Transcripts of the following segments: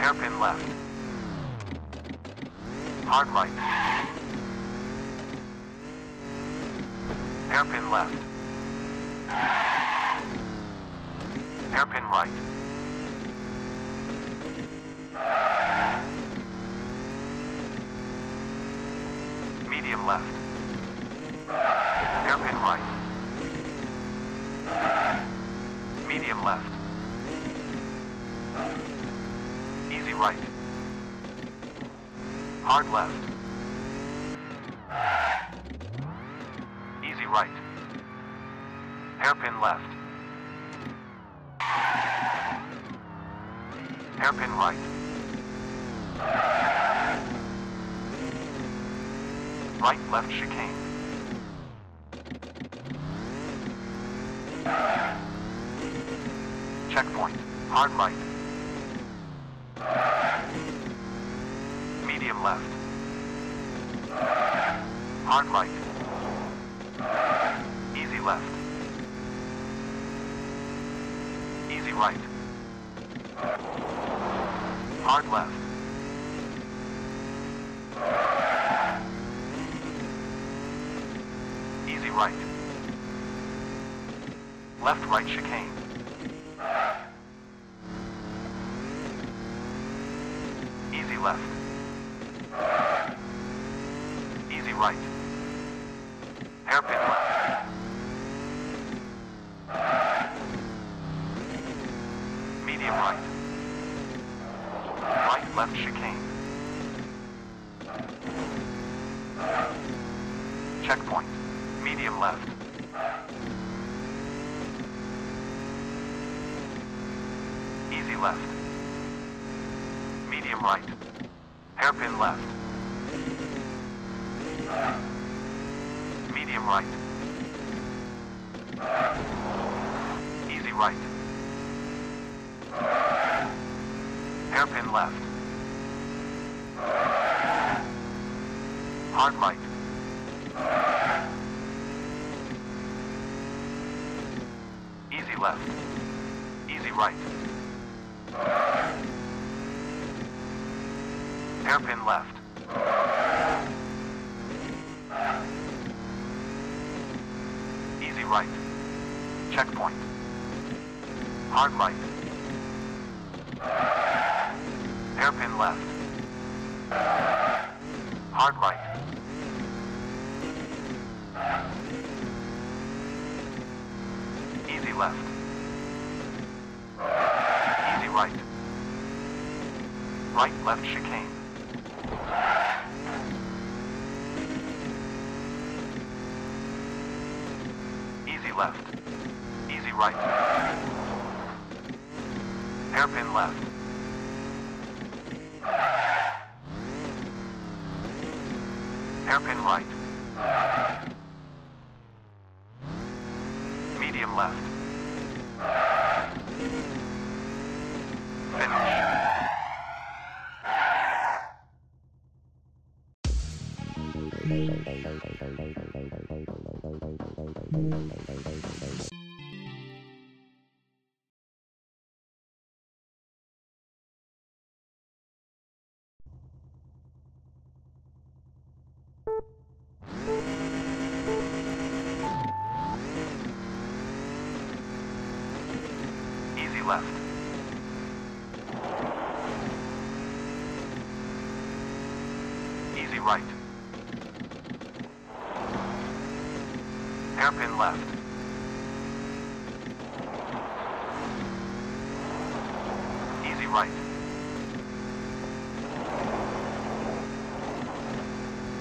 Hairpin left. Hard right. Hairpin left. Hairpin right. Medium left. Hairpin right. Medium left. Easy right. Hard left. Easy right. Hairpin left. Hairpin right. Right left chicane. Checkpoint. Hard right. Left. Hard right. Easy left. Easy right. Hard left. Easy right. Left right chicane. Easy left. Easy right. Hairpin left. Medium right. Right left chicane. Checkpoint. Medium left. Easy left. Medium right. Hairpin left. Medium right. Easy right. Hairpin left. Hard right. Easy left. Easy right. Hairpin left. Easy right. Checkpoint. Hard right. Hairpin left. Hard right. Easy left. Easy right. Right left chicane. Easy left. Easy right. Hairpin left. Hairpin right. Left. Easy right. Hairpin left. Easy right.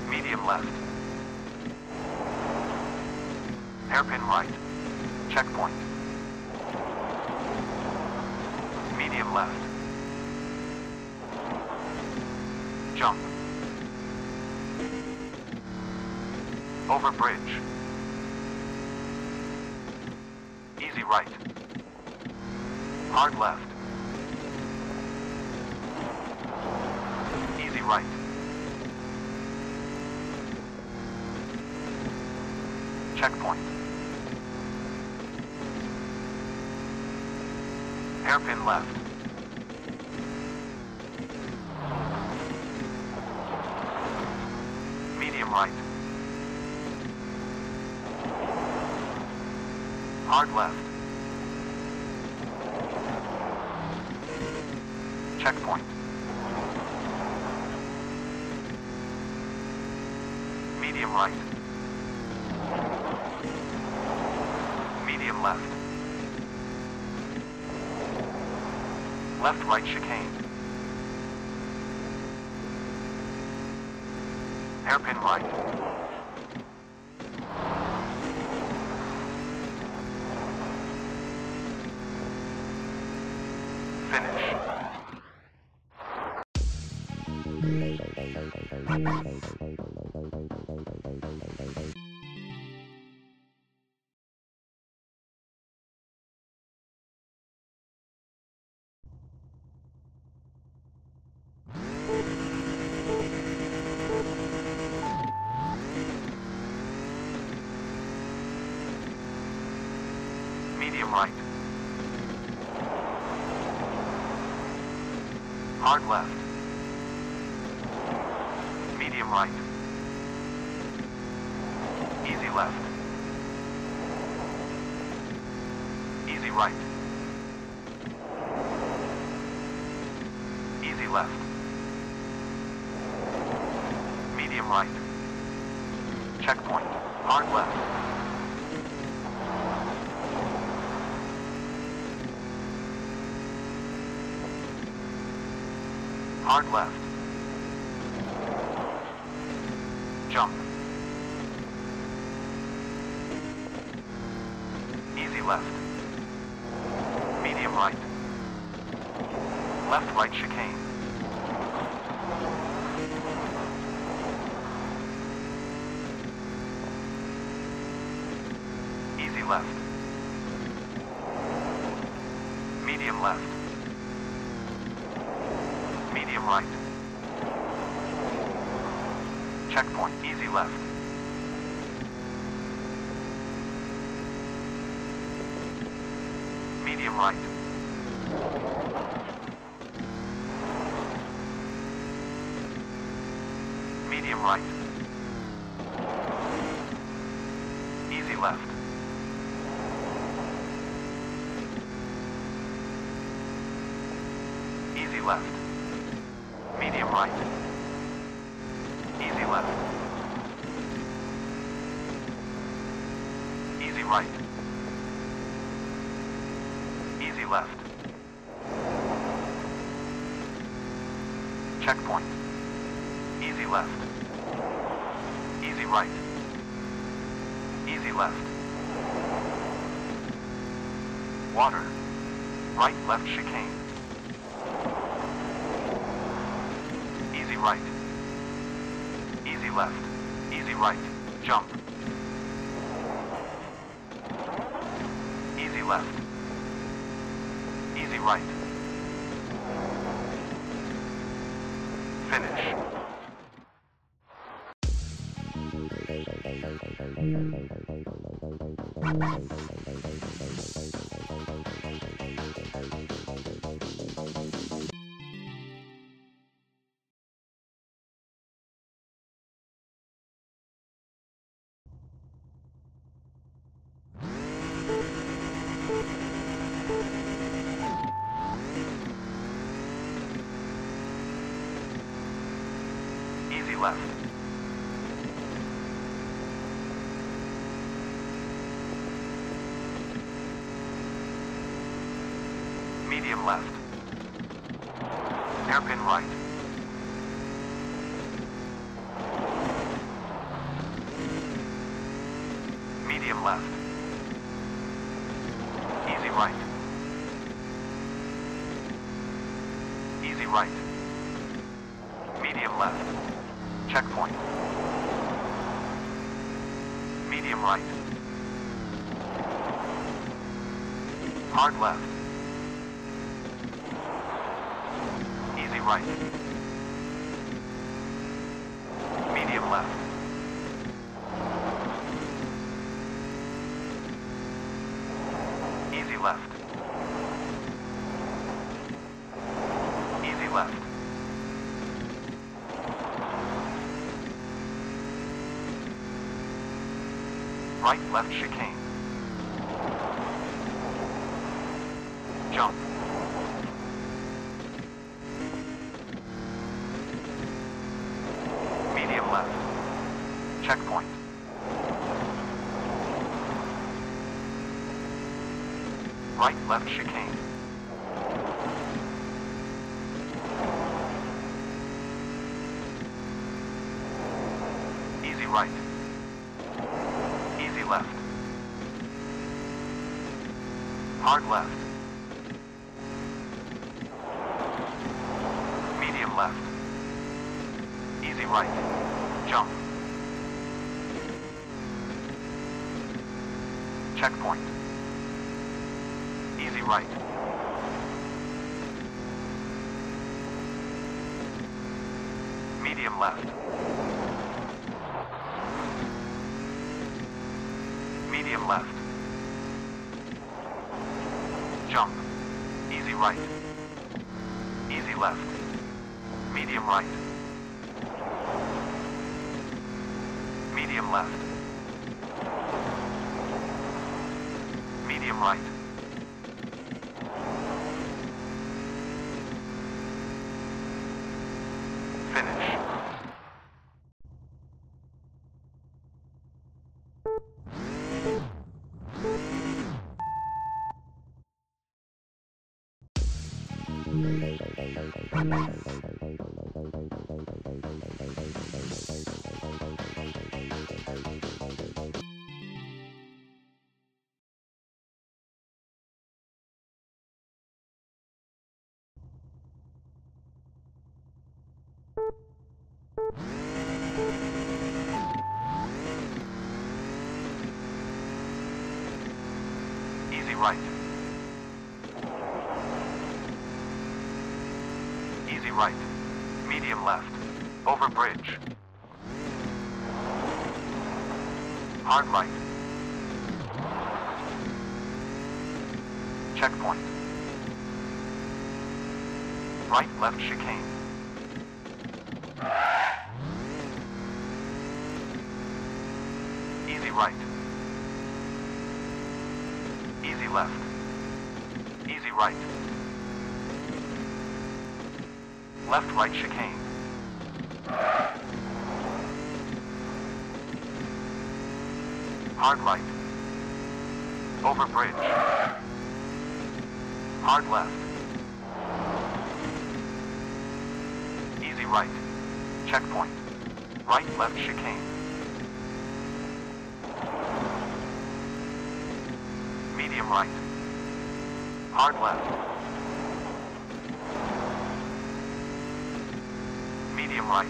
Medium left. Hairpin right. Checkpoint. Medium left. Jump. Over bridge. Easy right. Hard left. Easy right. Checkpoint. Hairpin left. Medium right. Hard left. Checkpoint. Medium right. Medium left. Left right chicane. Hairpin right. Medium right. Hard left. Medium right. Easy left. Easy right. Easy left. Medium right. Checkpoint. Hard left. Hard left. Jump. Easy left. Medium right. Left right chicane. Easy left. Medium left. Medium right. Checkpoint. Easy left. Medium right. Medium right. Easy left. Easy left. Medium right. Easy left. Easy right. Easy left. Checkpoint. Easy left. Easy right. Easy left. Water. Right left chicane. Easy right. Easy left. Easy right. Jump. Easy left. Easy right. Finish. Medium left. Hairpin right. Medium left. Easy right. Easy right. Medium left. Checkpoint. Medium right. Hard left. left. Easy left. Right left chicane. Right. Easy left. Hard left. Medium left. Easy right. Jump. Checkpoint. Easy right. Medium left. Medium left. Jump. Easy right. Easy left. Medium right. Medium left. Medium right. Right. Easy right. Medium left. Over bridge. Hard right. Checkpoint. Right left chicane. Easy right. Easy left. Easy right. Left right chicane. Hard right. Over bridge. Hard left. Easy right. Checkpoint. Right left chicane. Right. Hard left. Medium right.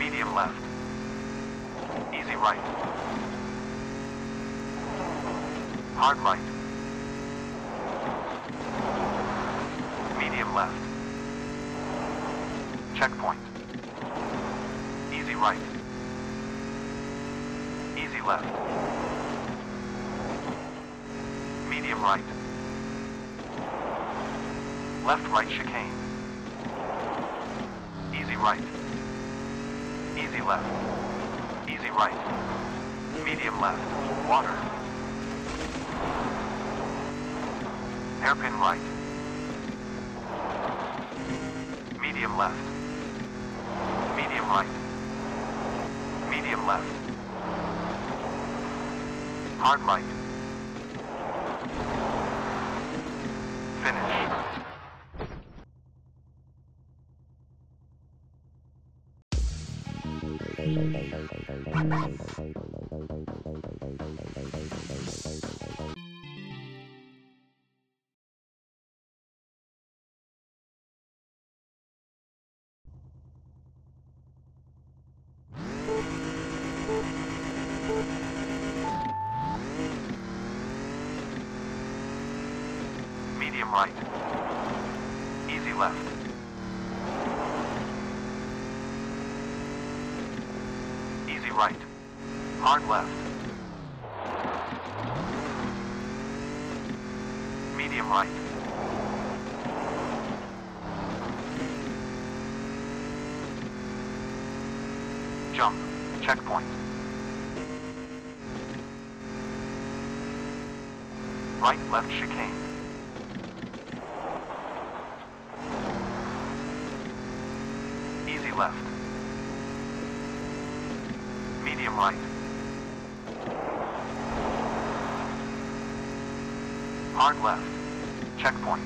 Medium left. Easy right. Hard right. Medium left. Checkpoint. Easy right. Left. Medium right. Left right chicane. Easy right. Easy left. Easy right. Medium left. Water. Hairpin right. Medium left. Medium right. Medium left. Hard right. Right. Easy left. Easy right. Hard left. Medium right. Jump. Checkpoint. Right, left chicane. Easy left. Medium right. Hard left. Checkpoint.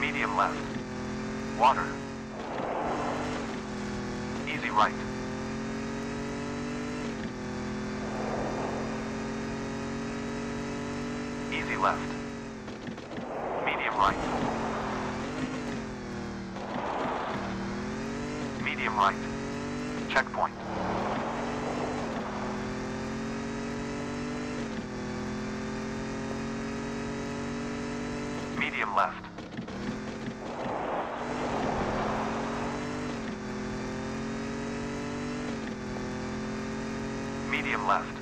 Medium left. Water. Easy right. Easy left. Medium right. Medium right. Checkpoint. Medium left. Medium left.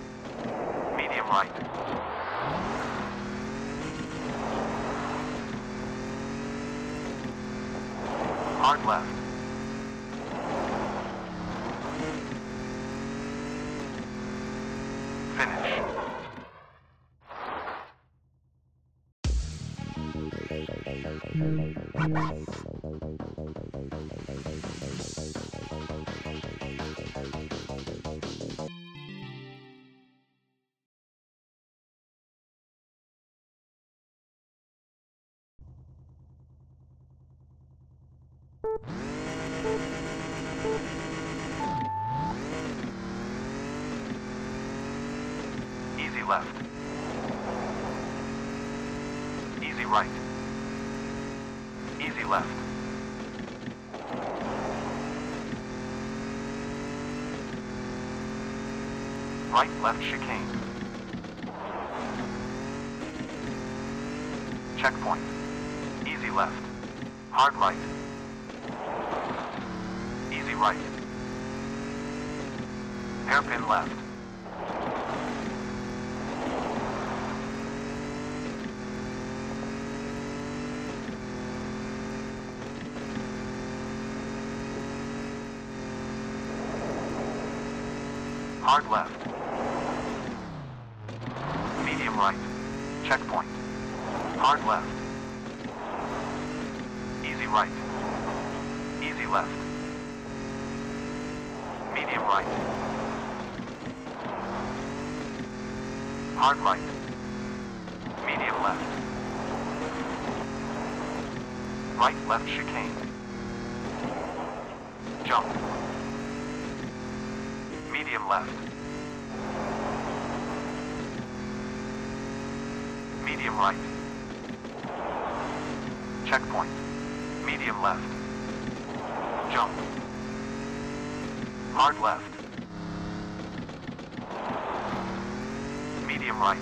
Medium right. Hard left. Finish. Easy left. Easy right. Left. Right, left chicane. Checkpoint. Easy left. Hard right. Easy right. Hairpin left. Hard left. Medium right. Checkpoint. Hard left. Easy right. Easy left. Medium right. Hard right. Medium left. Right left chicane. Jump. Medium left. Medium right. Checkpoint. Medium left. Jump. Hard left. Medium right.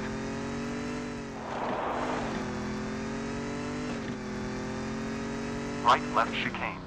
Right left chicane.